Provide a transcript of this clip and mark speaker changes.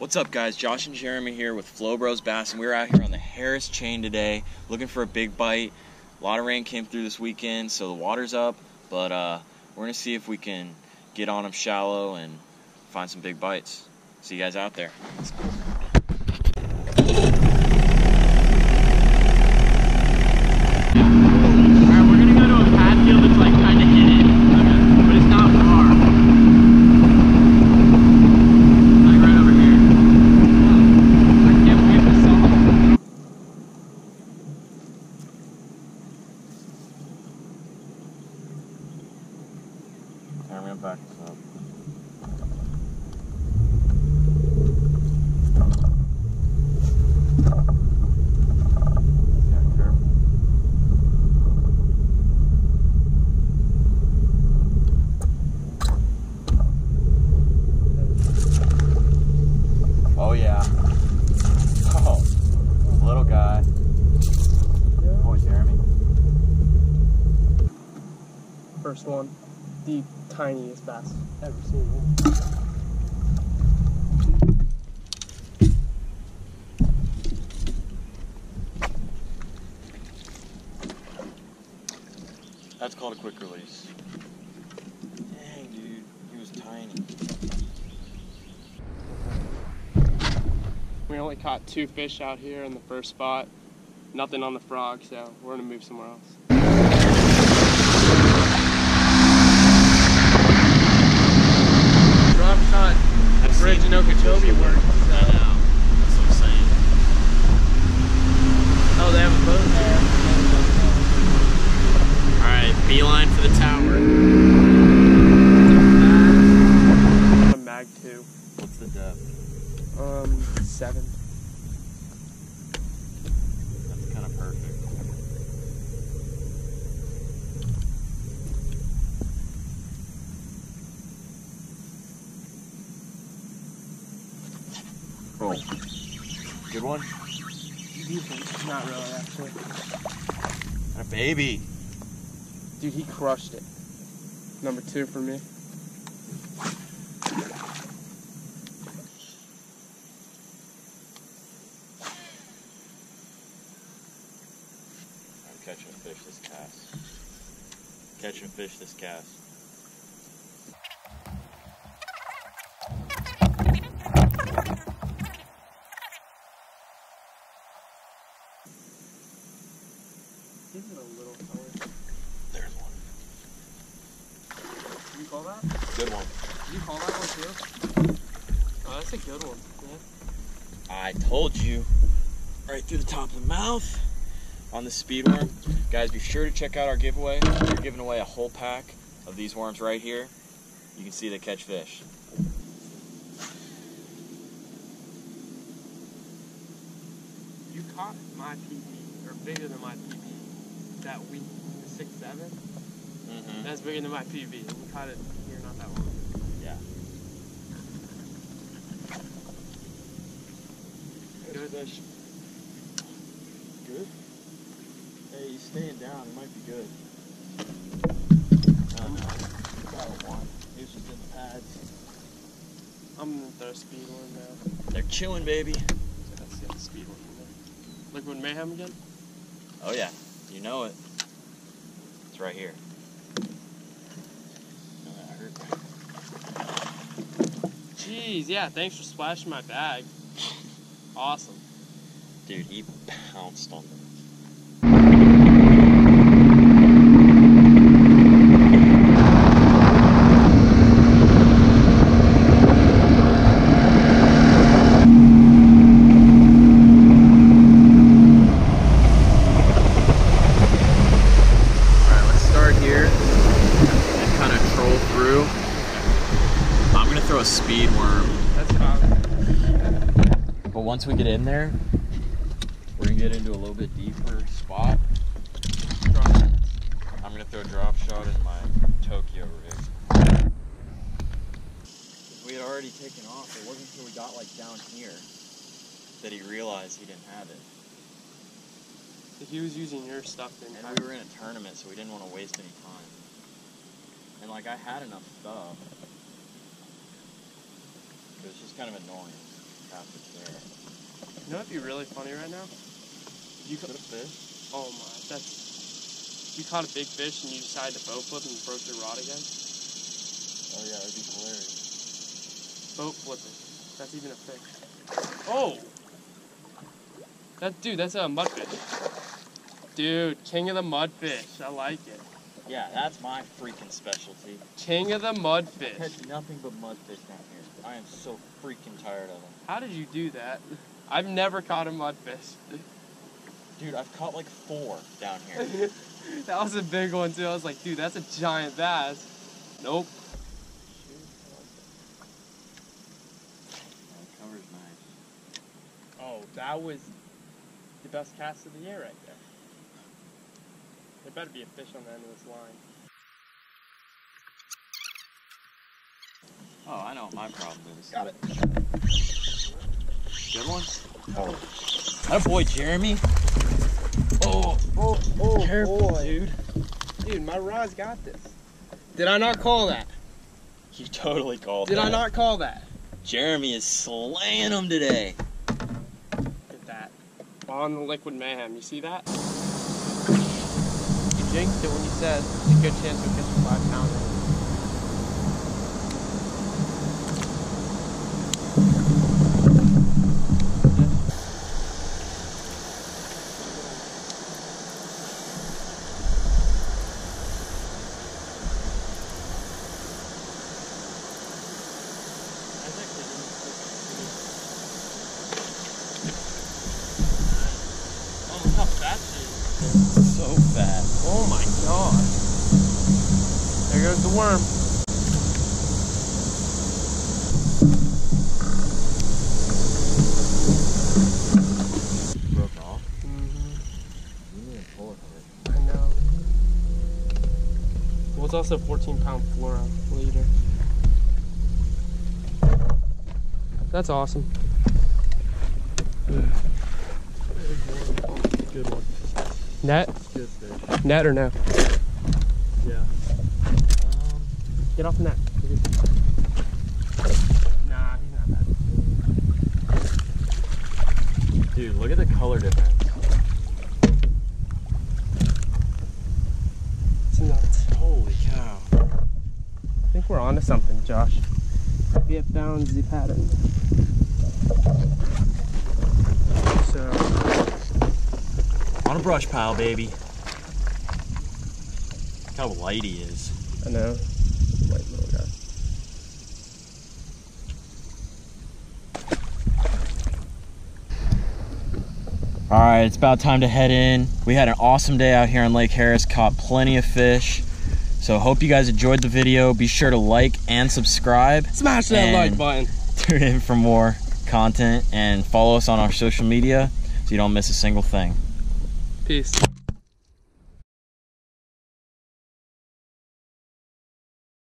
Speaker 1: What's up, guys? Josh and Jeremy here with FLoBros Bass, and we're out here on the Harris Chain today looking for a big bite. A lot of rain came through this weekend, so the water's up, but uh, we're to see if we can get on them shallow and find some big bites. See you guys out there.
Speaker 2: Alright, we're gonna go to a pad field that's like kinda hidden. But it's not far. Like right over here. I can't wait for summer.
Speaker 1: I'm going to back this up. Yeah, careful. Oh yeah. Oh, little guy. Boy, Jeremy.
Speaker 2: First one. The tiniest bass ever seen.
Speaker 1: That's called a quick release. Dang, dude, he was tiny.
Speaker 2: We only caught two fish out here in the first spot. Nothing on the frog, so we're gonna move somewhere else. Drop shot bridge in Okeechobee works.
Speaker 1: That's what I'm saying.
Speaker 2: Oh, they have a boat there.
Speaker 1: Alright, beeline for the tower.
Speaker 2: A mag two.
Speaker 1: What's the depth?
Speaker 2: Um, seven.
Speaker 1: That's kind of perfect. Oh. Good one?
Speaker 2: Decent. Not really, actually.
Speaker 1: A baby.
Speaker 2: Dude, he crushed it. Number two for me.
Speaker 1: I'm catching a fish this cast. Catching a fish this cast.
Speaker 2: He's a little color.
Speaker 1: There's one.
Speaker 2: You call that?
Speaker 1: Good one.
Speaker 2: Did you call that one too? Oh, that's a good one. Yeah.
Speaker 1: I told you. Right through the top of the mouth on the speed worm. Guys, be sure to check out our giveaway. We're giving away a whole pack of these worms right here. You can see they catch fish.
Speaker 2: You caught my PB, or bigger than my PB, that week, the six seven.
Speaker 1: Mm-hmm.
Speaker 2: That's bigger than my PB. You caught it here not that long.
Speaker 1: Yeah.
Speaker 2: Good.
Speaker 1: Fish. Good. Hey, he's staying down. It might be good. Oh no. Got one. He was just in the pads.
Speaker 2: I'm gonna throw a speed one now.
Speaker 1: They're chewing, baby.
Speaker 2: That's the speed one. Liquid mayhem again?
Speaker 1: Oh yeah, you know it. It's right here. Oh, that hurt.
Speaker 2: Jeez, yeah. Thanks for splashing my bag. Awesome.
Speaker 1: Dude, he pounced on them. Alright, let's start here and kind of troll through. I'm gonna throw a speed worm But once we get in there, we're gonna get into a little bit deeper spot. I'm gonna throw a drop shot in my Tokyo rig. We had already taken off. It wasn't until we got like down here that he realized he didn't have it.
Speaker 2: If he was using your stuff, then
Speaker 1: And we were in a tournament, so we didn't want to waste any time. And like I had enough stuff. It was just kind of annoying. happens there.
Speaker 2: You know what'd be really funny right now? You
Speaker 1: Is
Speaker 2: ca-
Speaker 1: it a fish?
Speaker 2: oh my, that's you caught a big fish and you decided to boat flip and you broke your rod again.
Speaker 1: Oh yeah, that'd be hilarious.
Speaker 2: Boat flipping. That's even a fish. Oh, that dude, that's a mudfish. Dude, king of the mudfish. I like it.
Speaker 1: Yeah, that's my freaking specialty.
Speaker 2: King of the mudfish.
Speaker 1: Catch nothing but mudfish down here. I am so freaking tired of them.
Speaker 2: How did you do that? I've never caught a mudfish.
Speaker 1: Dude, I've caught like four down here.
Speaker 2: that was a big one too. I was like, dude, that's a giant bass. Nope.
Speaker 1: That cover's nice.
Speaker 2: Oh, that was the best cast of the year right there. There better be a fish on the end of this line.
Speaker 1: Oh, I know what my problem is.
Speaker 2: Got it.
Speaker 1: Good one? Oh. That boy, Jeremy. Oh,
Speaker 2: Oh, oh,
Speaker 1: careful, dude.
Speaker 2: Dude, my rod's got this. Did I not call that?
Speaker 1: You totally called
Speaker 2: Did
Speaker 1: that.
Speaker 2: I not call that?
Speaker 1: Jeremy is slaying them today.
Speaker 2: Look at that. On the liquid mayhem. You see that? You jinxed it when you said it's a good chance we catch a five pounder. Oh, look how fat she is.
Speaker 1: So fat.
Speaker 2: Oh my god. There goes the worm.
Speaker 1: Broke off.
Speaker 2: Mm-hmm.
Speaker 1: You need to pull it.
Speaker 2: I know. Well, it's also 14 pound fluoro leader. That's awesome.
Speaker 1: Good one.
Speaker 2: Net?
Speaker 1: Good fish.
Speaker 2: Net or no?
Speaker 1: Yeah. Um,
Speaker 2: Get off the net. Nah, he's not bad.
Speaker 1: dude, look at the color difference.
Speaker 2: It's nuts.
Speaker 1: Holy cow.
Speaker 2: I think we're onto something, Josh. We have found the pattern. So,
Speaker 1: On a brush pile, baby. Look how light he is.
Speaker 2: I know. White little guy.
Speaker 1: All right, it's about time to head in. We had an awesome day out here on Lake Harris, caught plenty of fish. So hope you guys enjoyed the video. Be sure to like and subscribe.
Speaker 2: Smash that
Speaker 1: And-
Speaker 2: like button.
Speaker 1: Tune in for more content and follow us on our social media so you don't miss a single thing.
Speaker 2: Peace.